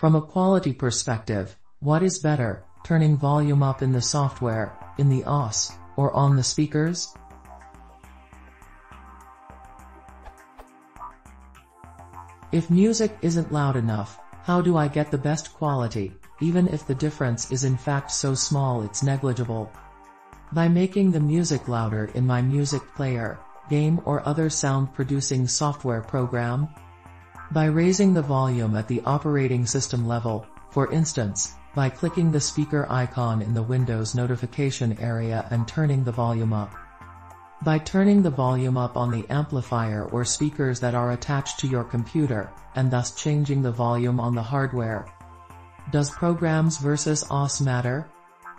From a quality perspective, what is better, turning volume up in the software, in the OS, or on the speakers? If music isn't loud enough, how do I get the best quality, even if the difference is in fact so small it's negligible? By making the music louder in my music player, game or other sound producing software program? By raising the volume at the operating system level, for instance, by clicking the speaker icon in the Windows notification area and turning the volume up. By turning the volume up on the amplifier or speakers that are attached to your computer, and thus changing the volume on the hardware. Does programs versus OS matter?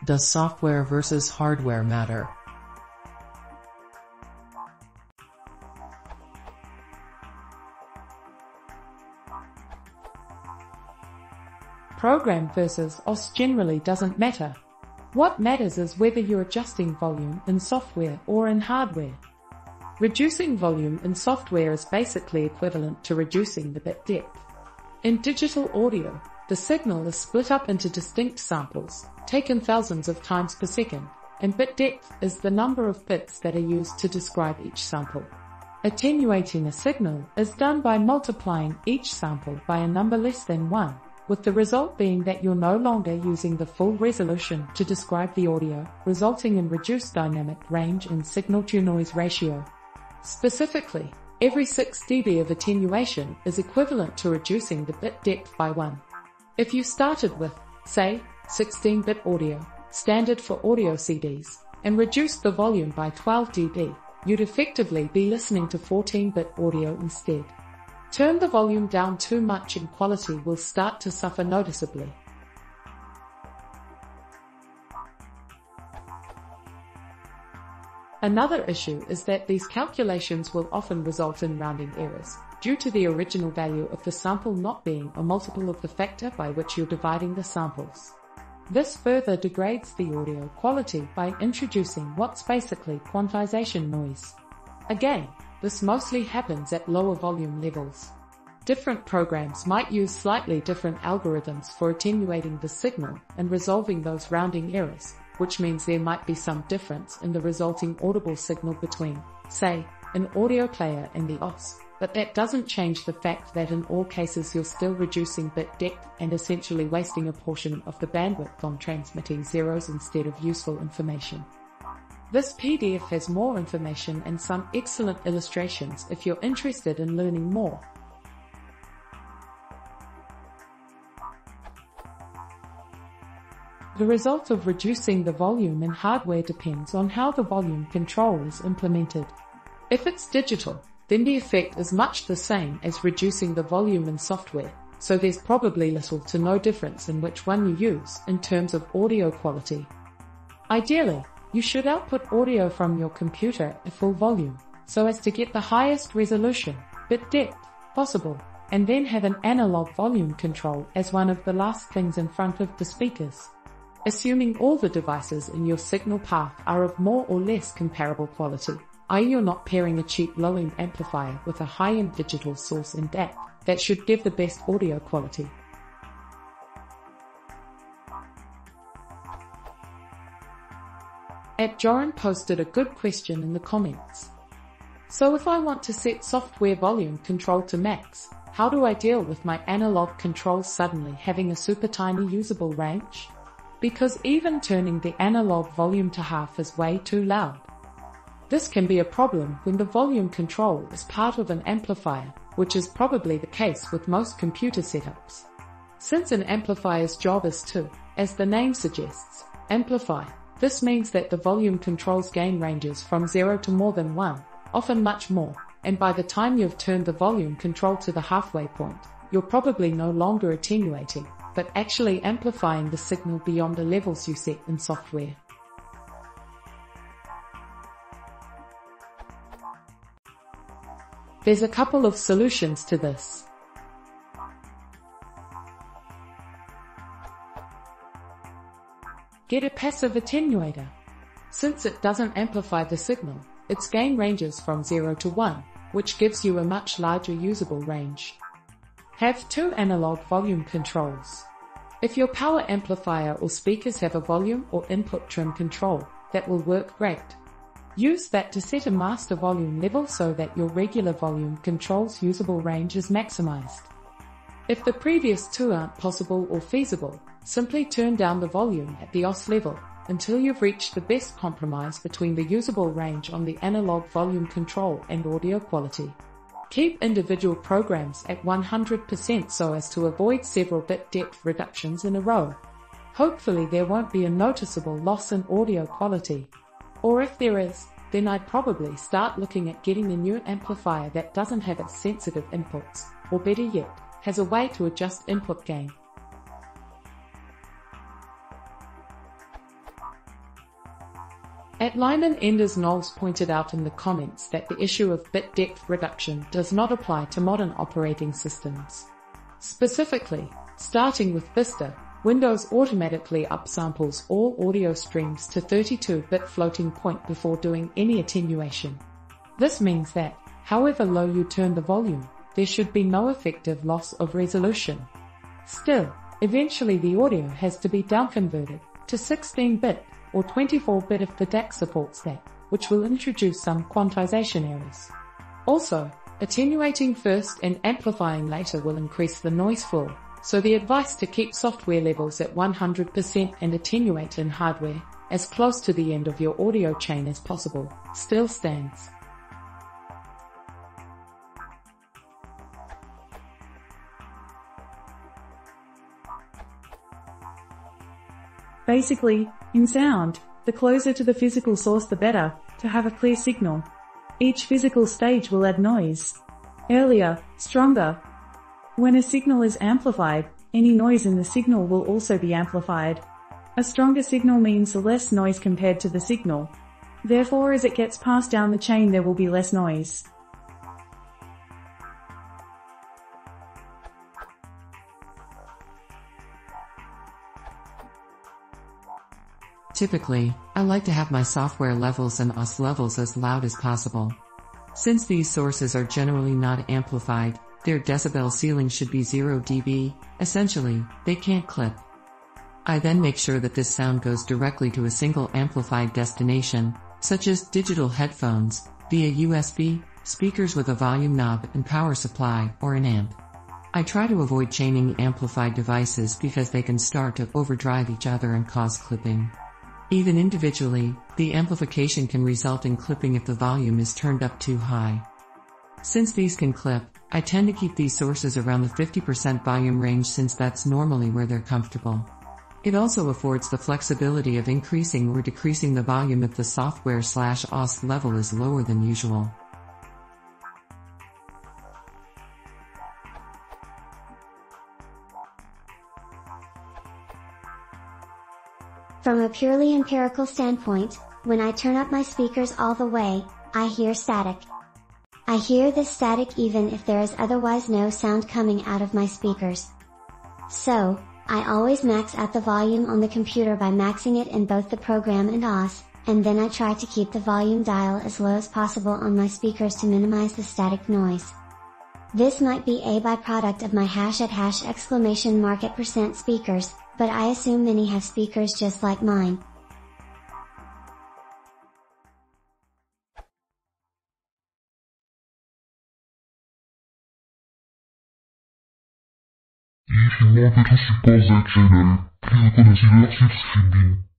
Does software versus hardware matter? Program versus OS generally doesn't matter. What matters is whether you're adjusting volume in software or in hardware. Reducing volume in software is basically equivalent to reducing the bit depth. In digital audio, the signal is split up into distinct samples, taken thousands of times per second, and bit depth is the number of bits that are used to describe each sample. Attenuating a signal is done by multiplying each sample by a number less than 1 with the result being that you're no longer using the full resolution to describe the audio, resulting in reduced dynamic range and signal-to-noise ratio. Specifically, every 6 dB of attenuation is equivalent to reducing the bit depth by 1. If you started with, say, 16-bit audio, standard for audio CDs, and reduced the volume by 12 dB, you'd effectively be listening to 14-bit audio instead. Turn the volume down too much and quality will start to suffer noticeably. Another issue is that these calculations will often result in rounding errors, due to the original value of the sample not being a multiple of the factor by which you're dividing the samples. This further degrades the audio quality by introducing what's basically quantization noise. Again, this mostly happens at lower volume levels. Different programs might use slightly different algorithms for attenuating the signal and resolving those rounding errors, which means there might be some difference in the resulting audible signal between, say, an audio player and the OS, but that doesn't change the fact that in all cases you're still reducing bit depth and essentially wasting a portion of the bandwidth on transmitting zeros instead of useful information. This PDF has more information and some excellent illustrations if you're interested in learning more. The result of reducing the volume in hardware depends on how the volume control is implemented. If it's digital, then the effect is much the same as reducing the volume in software, so there's probably little to no difference in which one you use in terms of audio quality. Ideally, you should output audio from your computer at full volume, so as to get the highest resolution, bit depth, possible, and then have an analog volume control as one of the last things in front of the speakers. Assuming all the devices in your signal path are of more or less comparable quality, i.e. you're not pairing a cheap low-end amplifier with a high-end digital source in DAC, that should give the best audio quality. At Joren posted a good question in the comments. So if I want to set software volume control to max, how do I deal with my analog controls suddenly having a super tiny usable range? Because even turning the analog volume to half is way too loud. This can be a problem when the volume control is part of an amplifier, which is probably the case with most computer setups. Since an amplifier's job is to, as the name suggests, amplify, this means that the volume controls gain ranges from 0 to more than 1, often much more, and by the time you've turned the volume control to the halfway point, you're probably no longer attenuating, but actually amplifying the signal beyond the levels you set in software. There's a couple of solutions to this. Get a passive attenuator. Since it doesn't amplify the signal, its gain ranges from 0 to 1, which gives you a much larger usable range. Have two analog volume controls. If your power amplifier or speakers have a volume or input trim control, that will work great. Use that to set a master volume level so that your regular volume control's usable range is maximized. If the previous two aren't possible or feasible, simply turn down the volume at the OS level until you've reached the best compromise between the usable range on the analog volume control and audio quality. Keep individual programs at 100% so as to avoid several bit depth reductions in a row. Hopefully there won't be a noticeable loss in audio quality. Or if there is, then I'd probably start looking at getting a new amplifier that doesn't have its sensitive inputs, or better yet, has a way to adjust input gain. At Lyman Enders Knowles pointed out in the comments that the issue of bit depth reduction does not apply to modern operating systems. Specifically, starting with Vista, Windows automatically upsamples all audio streams to 32-bit floating point before doing any attenuation. This means that, however low you turn the volume, there should be no effective loss of resolution. Still, eventually the audio has to be downconverted to 16-bit or 24-bit if the DAC supports that, which will introduce some quantization errors. Also, attenuating first and amplifying later will increase the noise floor, so the advice to keep software levels at 100% and attenuate in hardware, as close to the end of your audio chain as possible, still stands. Basically, in sound, the closer to the physical source the better, to have a clear signal. Each physical stage will add noise. Earlier, stronger. When a signal is amplified, any noise in the signal will also be amplified. A stronger signal means less noise compared to the signal. Therefore as it gets passed down the chain there will be less noise. Typically, I like to have my software levels and OS levels as loud as possible. Since these sources are generally not amplified, their decibel ceiling should be 0 dB, essentially, they can't clip. I then make sure that this sound goes directly to a single amplified destination, such as digital headphones, via USB, speakers with a volume knob and power supply, or an amp. I try to avoid chaining amplified devices because they can start to overdrive each other and cause clipping. Even individually, the amplification can result in clipping if the volume is turned up too high. Since these can clip, I tend to keep these sources around the 50% volume range since that's normally where they're comfortable. It also affords the flexibility of increasing or decreasing the volume if the software slash OS level is lower than usual. Purely empirical standpoint, when I turn up my speakers all the way, I hear static. I hear this static even if there is otherwise no sound coming out of my speakers. So, I always max out the volume on the computer by maxing it in both the program and OS, and then I try to keep the volume dial as low as possible on my speakers to minimize the static noise. This might be a byproduct of my hash at hash exclamation mark at percent speakers, but I assume many have speakers just like mine. If you to support channel, the silver subscribing